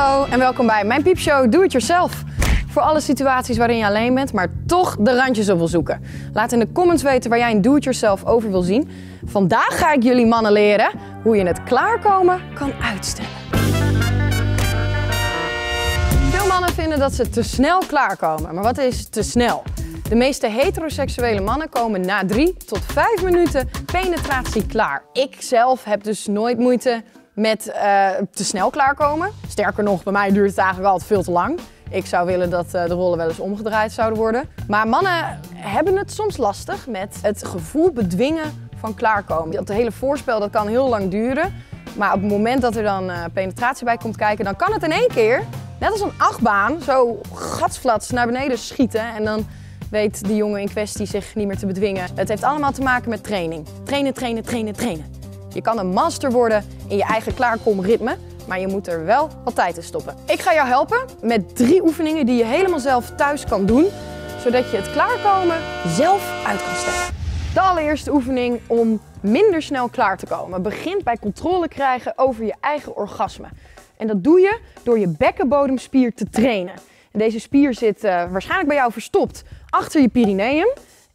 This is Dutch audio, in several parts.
Hallo en welkom bij mijn piepshow Do It Yourself. Voor alle situaties waarin je alleen bent, maar toch de randjes op wil zoeken. Laat in de comments weten waar jij een Do It Yourself over wil zien. Vandaag ga ik jullie mannen leren hoe je het klaarkomen kan uitstellen. Veel mannen vinden dat ze te snel klaarkomen. Maar wat is te snel? De meeste heteroseksuele mannen komen na 3 tot 5 minuten penetratie klaar. Ik zelf heb dus nooit moeite met uh, te snel klaarkomen. Sterker nog, bij mij duurt het eigenlijk altijd veel te lang. Ik zou willen dat uh, de rollen wel eens omgedraaid zouden worden. Maar mannen hebben het soms lastig met het gevoel bedwingen van klaarkomen. Dat hele voorspel dat kan heel lang duren. Maar op het moment dat er dan uh, penetratie bij komt kijken, dan kan het in één keer, net als een achtbaan, zo gatsflats naar beneden schieten. En dan weet die jongen in kwestie zich niet meer te bedwingen. Het heeft allemaal te maken met training. Trainen, trainen, trainen, trainen. Je kan een master worden in je eigen klaarkomritme, maar je moet er wel wat tijd in stoppen. Ik ga jou helpen met drie oefeningen die je helemaal zelf thuis kan doen, zodat je het klaarkomen zelf uit kan stellen. De allereerste oefening om minder snel klaar te komen begint bij controle krijgen over je eigen orgasme. En dat doe je door je bekkenbodemspier te trainen. En deze spier zit uh, waarschijnlijk bij jou verstopt achter je perineum.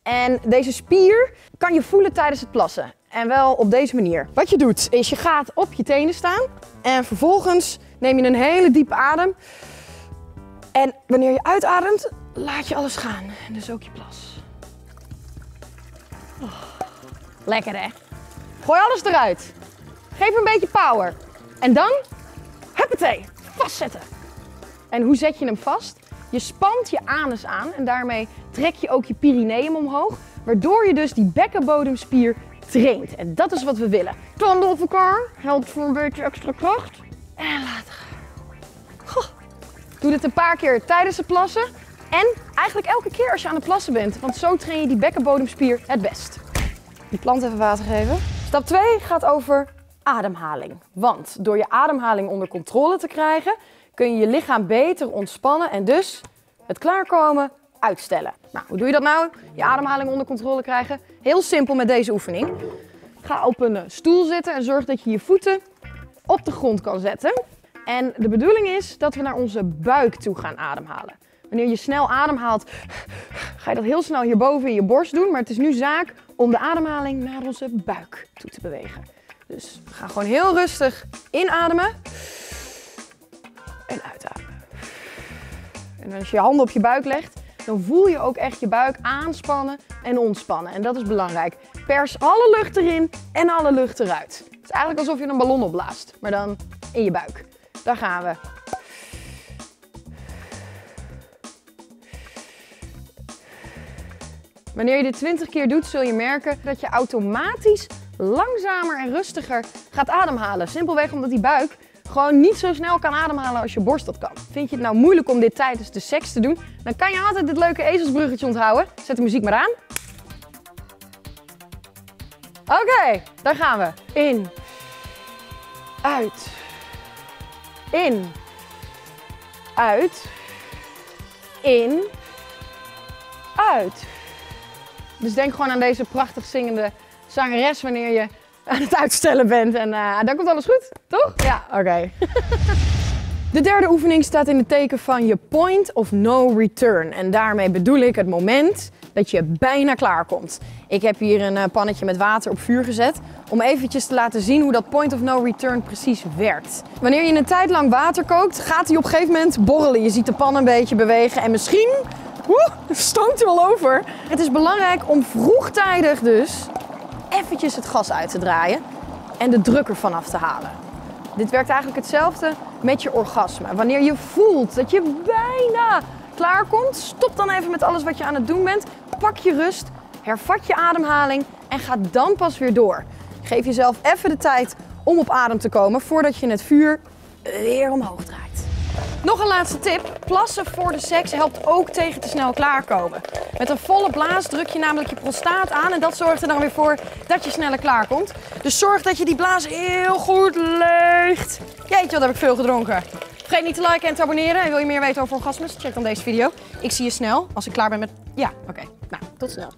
En deze spier kan je voelen tijdens het plassen. En wel op deze manier. Wat je doet is je gaat op je tenen staan en vervolgens neem je een hele diepe adem. En wanneer je uitademt, laat je alles gaan. En dus ook je plas. Oh, lekker hè? Gooi alles eruit. Geef een beetje power. En dan, huppatee, vastzetten. En hoe zet je hem vast? Je spant je anus aan en daarmee trek je ook je perineum omhoog. Waardoor je dus die bekkenbodemspier traint. En dat is wat we willen. Tanden op elkaar, helpt voor een beetje extra kracht. En gaan. Doe dit een paar keer tijdens het plassen. En eigenlijk elke keer als je aan het plassen bent. Want zo train je die bekkenbodemspier het best. Die plant even water geven. Stap 2 gaat over ademhaling. Want door je ademhaling onder controle te krijgen, kun je je lichaam beter ontspannen en dus het klaarkomen uitstellen. Nou, hoe doe je dat nou? Je ademhaling onder controle krijgen? Heel simpel met deze oefening. Ga op een eh, stoel zitten en zorg dat je je voeten op de grond kan zetten. En de bedoeling is dat we naar onze buik toe gaan ademhalen. Wanneer je snel ademhaalt, ga je dat heel snel hierboven in je borst doen. Maar het is nu zaak om de ademhaling naar onze buik toe te bewegen. Dus ga gewoon heel rustig inademen en uitademen. En als je je handen op je buik legt, dan voel je ook echt je buik aanspannen en ontspannen. En dat is belangrijk. Pers alle lucht erin en alle lucht eruit. Het is eigenlijk alsof je een ballon opblaast, maar dan in je buik. Daar gaan we. Wanneer je dit 20 keer doet, zul je merken dat je automatisch langzamer en rustiger gaat ademhalen. Simpelweg omdat die buik gewoon niet zo snel kan ademhalen als je borst dat kan. Vind je het nou moeilijk om dit tijdens de seks te doen? Dan kan je altijd dit leuke ezelsbruggetje onthouden. Zet de muziek maar aan. Oké, okay, daar gaan we. In. Uit. In. Uit. In. Uit. Dus denk gewoon aan deze prachtig zingende zangeres wanneer je aan het uitstellen bent. En uh, dan komt alles goed, toch? Ja, oké. De derde oefening staat in het teken van je point of no return. En daarmee bedoel ik het moment dat je bijna klaar komt. Ik heb hier een eh, pannetje met water op vuur gezet om eventjes te laten zien hoe dat point of no return precies werkt. Wanneer je een tijd lang water kookt, gaat hij op een gegeven moment borrelen. Je ziet de pan een beetje bewegen en misschien woe, stoomt hij wel over. Het is belangrijk om vroegtijdig dus eventjes het gas uit te draaien en de druk ervan af te halen. Dit werkt eigenlijk hetzelfde met je orgasme. Wanneer je voelt dat je bijna klaar komt, stop dan even met alles wat je aan het doen bent. Pak je rust, hervat je ademhaling en ga dan pas weer door. Geef jezelf even de tijd om op adem te komen voordat je het vuur weer omhoog draait. Nog een laatste tip. Plassen voor de seks helpt ook tegen te snel klaarkomen. Met een volle blaas druk je namelijk je prostaat aan en dat zorgt er dan weer voor dat je sneller klaarkomt. Dus zorg dat je die blaas heel goed leegt. Jeetje, wat heb ik veel gedronken. Vergeet niet te liken en te abonneren. En wil je meer weten over orgasmes? Check dan deze video. Ik zie je snel als ik klaar ben met... Ja, oké. Nou, tot snel.